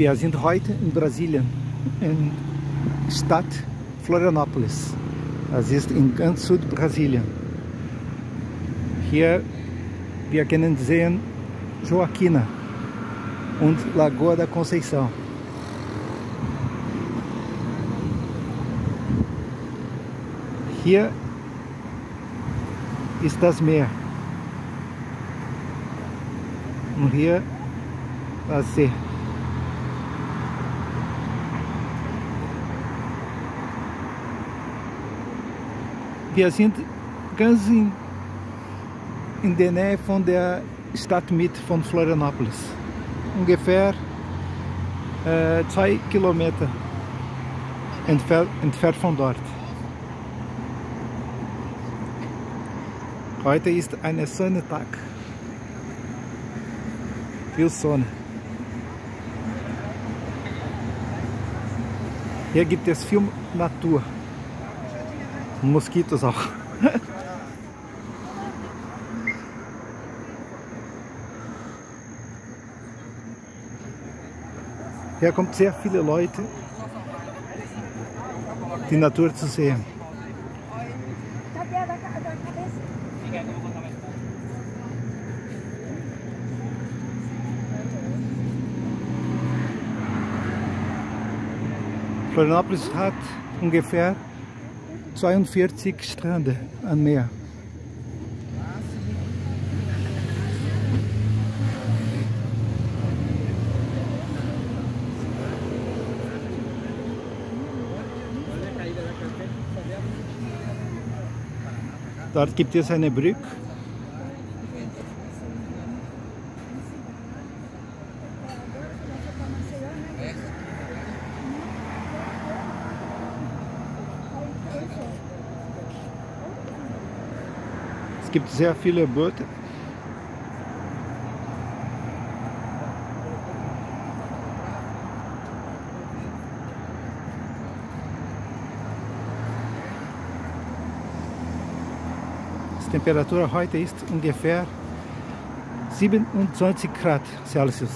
Wir sind heute in Brasilien, in Stadt Florianópolis. Das ist in ganz Südbrasilien. Hier wir können sehen Joaquina und Lagoa da Conceição. Hier ist das Meer. Und hier das See. Wir sind ganz in, in der Nähe von der Stadtmitte von Florianópolis. Ungefähr äh, zwei Kilometer entfer entfernt von dort. Heute ist ein Sonnentag. Viel Sonne. Hier gibt es viel Natur. Moskitos auch. Hier kommt sehr viele Leute, die Natur zu sehen. Florianópolis hat ungefähr 42 Strände am Meer. Dort gibt es eine Brücke. Es gibt sehr viele Boote. Die Temperatur heute ist ungefähr 27 Grad Celsius.